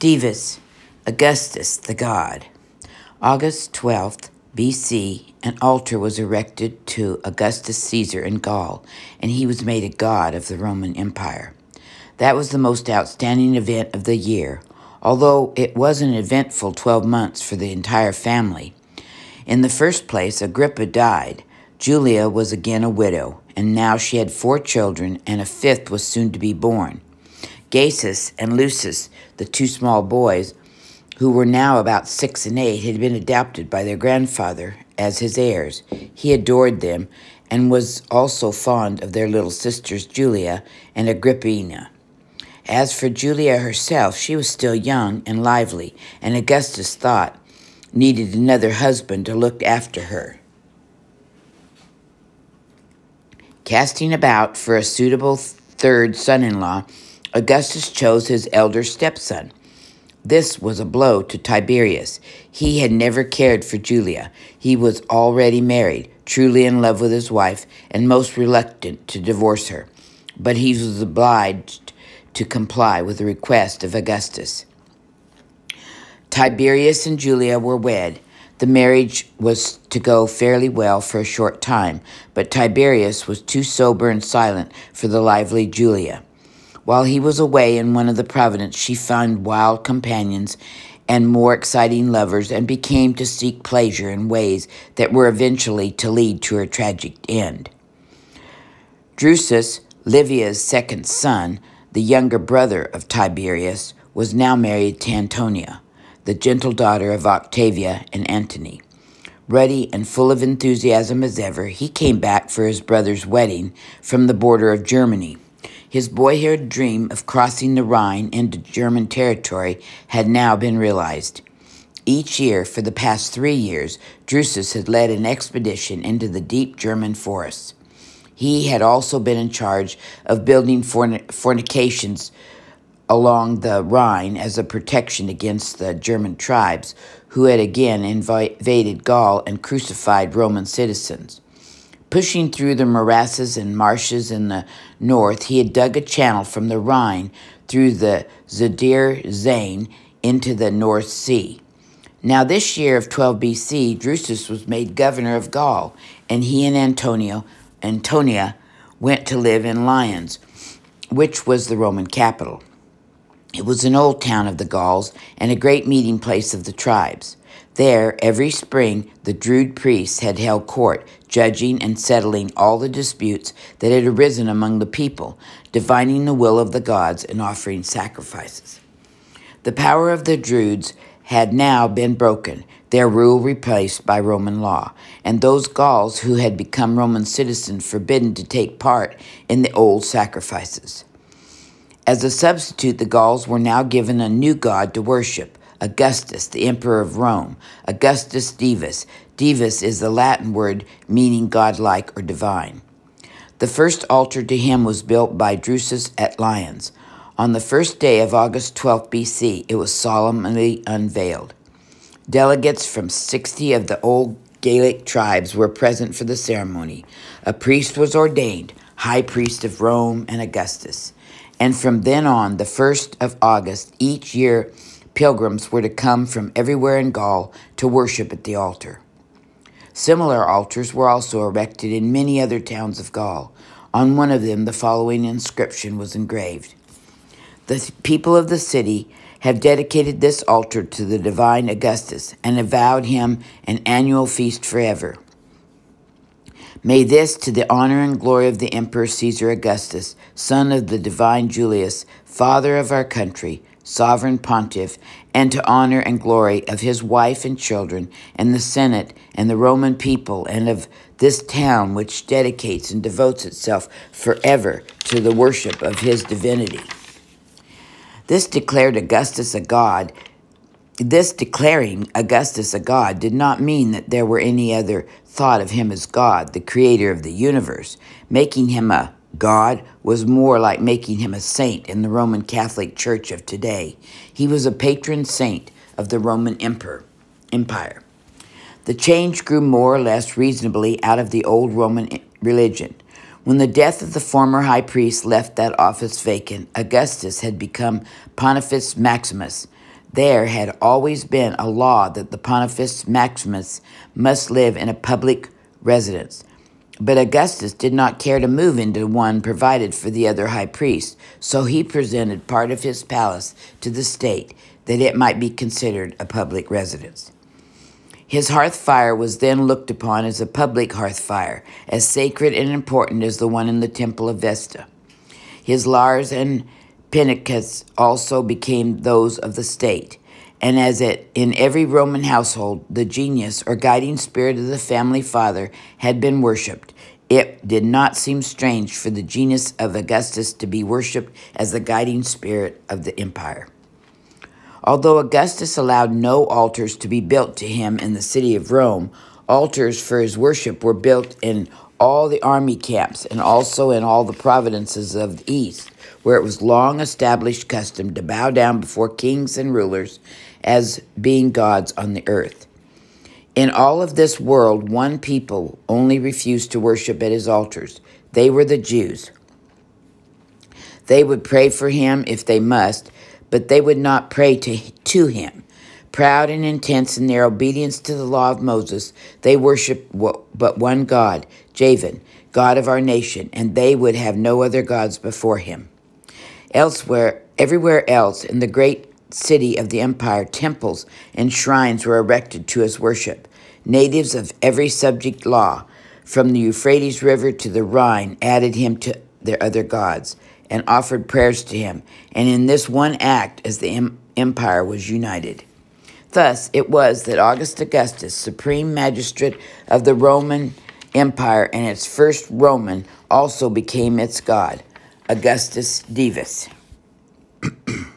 Divus, Augustus the god. August 12th, BC, an altar was erected to Augustus Caesar in Gaul, and he was made a god of the Roman Empire. That was the most outstanding event of the year, although it was an eventful 12 months for the entire family. In the first place, Agrippa died. Julia was again a widow, and now she had four children, and a fifth was soon to be born. Gaius and Lucius, the two small boys, who were now about six and eight, had been adopted by their grandfather as his heirs. He adored them and was also fond of their little sisters Julia and Agrippina. As for Julia herself, she was still young and lively, and Augustus thought needed another husband to look after her. Casting about for a suitable third son in law, Augustus chose his elder stepson. This was a blow to Tiberius. He had never cared for Julia. He was already married, truly in love with his wife, and most reluctant to divorce her. But he was obliged to comply with the request of Augustus. Tiberius and Julia were wed. The marriage was to go fairly well for a short time, but Tiberius was too sober and silent for the lively Julia. While he was away in one of the provinces, she found wild companions and more exciting lovers and became to seek pleasure in ways that were eventually to lead to her tragic end. Drusus, Livia's second son, the younger brother of Tiberius, was now married to Antonia, the gentle daughter of Octavia and Antony. Ruddy and full of enthusiasm as ever, he came back for his brother's wedding from the border of Germany. His boyhood dream of crossing the Rhine into German territory had now been realized. Each year for the past three years, Drusus had led an expedition into the deep German forests. He had also been in charge of building fornications along the Rhine as a protection against the German tribes who had again invaded Gaul and crucified Roman citizens. Pushing through the morasses and marshes in the north, he had dug a channel from the Rhine through the Zuider Zain into the North Sea. Now, this year of 12 BC, Drusus was made governor of Gaul, and he and Antonio, Antonia went to live in Lyons, which was the Roman capital. It was an old town of the Gauls and a great meeting place of the tribes. There, every spring, the Druid priests had held court, judging and settling all the disputes that had arisen among the people, divining the will of the gods and offering sacrifices. The power of the Druids had now been broken, their rule replaced by Roman law, and those Gauls who had become Roman citizens forbidden to take part in the old sacrifices. As a substitute, the Gauls were now given a new god to worship Augustus, the emperor of Rome, Augustus Divus. Divus is the Latin word meaning godlike or divine. The first altar to him was built by Drusus at Lyons. On the first day of August 12 BC, it was solemnly unveiled. Delegates from 60 of the old Gaelic tribes were present for the ceremony. A priest was ordained, high priest of Rome and Augustus. And from then on, the 1st of August, each year, pilgrims were to come from everywhere in Gaul to worship at the altar. Similar altars were also erected in many other towns of Gaul. On one of them, the following inscription was engraved The people of the city have dedicated this altar to the divine Augustus and avowed him an annual feast forever. May this, to the honor and glory of the Emperor Caesar Augustus, son of the divine Julius, father of our country, sovereign pontiff, and to honor and glory of his wife and children, and the Senate, and the Roman people, and of this town which dedicates and devotes itself forever to the worship of his divinity. This declared Augustus a god. This declaring Augustus a god did not mean that there were any other thought of him as God, the creator of the universe, making him a God was more like making him a saint in the Roman Catholic Church of today. He was a patron saint of the Roman emperor, Empire. The change grew more or less reasonably out of the old Roman religion. When the death of the former high priest left that office vacant, Augustus had become Pontifex Maximus, there had always been a law that the Pontifex Maximus must live in a public residence. But Augustus did not care to move into one provided for the other high priest, so he presented part of his palace to the state that it might be considered a public residence. His hearth fire was then looked upon as a public hearth fire, as sacred and important as the one in the temple of Vesta. His Lars and Pinnacles also became those of the state, and as it in every Roman household the genius or guiding spirit of the family father had been worshipped, it did not seem strange for the genius of Augustus to be worshipped as the guiding spirit of the empire. Although Augustus allowed no altars to be built to him in the city of Rome, altars for his worship were built in all the army camps and also in all the provinces of the east, where it was long established custom to bow down before kings and rulers as being gods on the earth. In all of this world, one people only refused to worship at his altars. They were the Jews. They would pray for him if they must, but they would not pray to, to him. Proud and intense in their obedience to the law of Moses, they worshiped but one God, Javan, God of our nation, and they would have no other gods before him. Elsewhere, everywhere else in the great city of the empire, temples and shrines were erected to his worship. Natives of every subject law, from the Euphrates River to the Rhine, added him to their other gods and offered prayers to him, and in this one act as the empire was united. Thus it was that August Augustus, supreme magistrate of the Roman Empire and its first Roman, also became its god, Augustus Divus.